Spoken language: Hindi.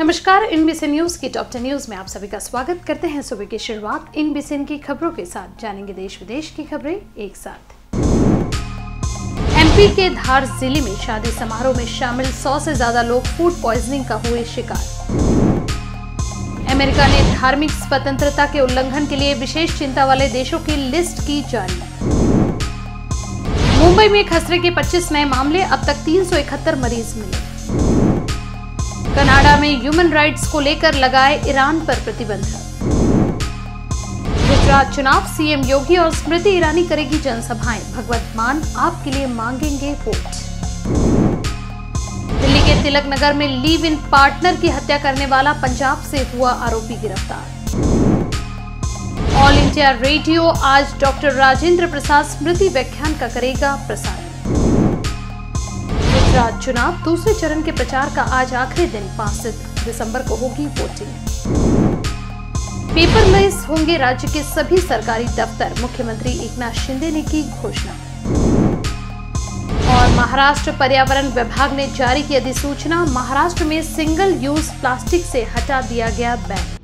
नमस्कार इन बिसिन न्यूज़ की टॉप टेन न्यूज़ में आप सभी का स्वागत करते हैं। सुबह की शुरुआत इन बिसिन की खबरों के साथ। जानेंगे देश विदेश की खबरें एक साथ। एमपी के धार ज़िले में शादी समारोह में शामिल 100 से ज़्यादा लोग फ़ूड पॉइजनिंग का हुए शिकार। अमेरिका ने धार्मिक स्वतंत्रता के उल्लंघन के लिए विशेष चिंता वाले देशों की लिस्ट की जारी मुंबई में खसरे के 25 नए मामले, अब तक 371 मरीज़ मिले। कनाडा में ह्यूमन राइट्स को लेकर लगाए ईरान पर प्रतिबंध। गुजरात चुनाव, सीएम योगी और स्मृति ईरानी करेगी जनसभाएँ। भगवत मान आपके लिए मांगेंगे वोट। दिल्ली के तिलक नगर में लीव इन पार्टनर की हत्या करने वाला पंजाब से हुआ आरोपी गिरफ़्तार। ऑल इंडिया रेडियो, आज डॉक्टर राजेंद्र प्रसाद स्मृति व्याख्यान का करेगा प्रसारण। गुजरात चुनाव, दूसरे चरण के प्रचार का आज आखिरी दिन, पाँच दिसंबर को होगी वोटिंग। पेपरलेस होंगे राज्य के सभी सरकारी दफ्तर, मुख्यमंत्री एकनाथ शिंदे ने की घोषणा। और महाराष्ट्र पर्यावरण विभाग ने जारी की अधिसूचना, महाराष्ट्र में सिंगल यूज़ प्लास्टिक से हटा दिया गया बैन।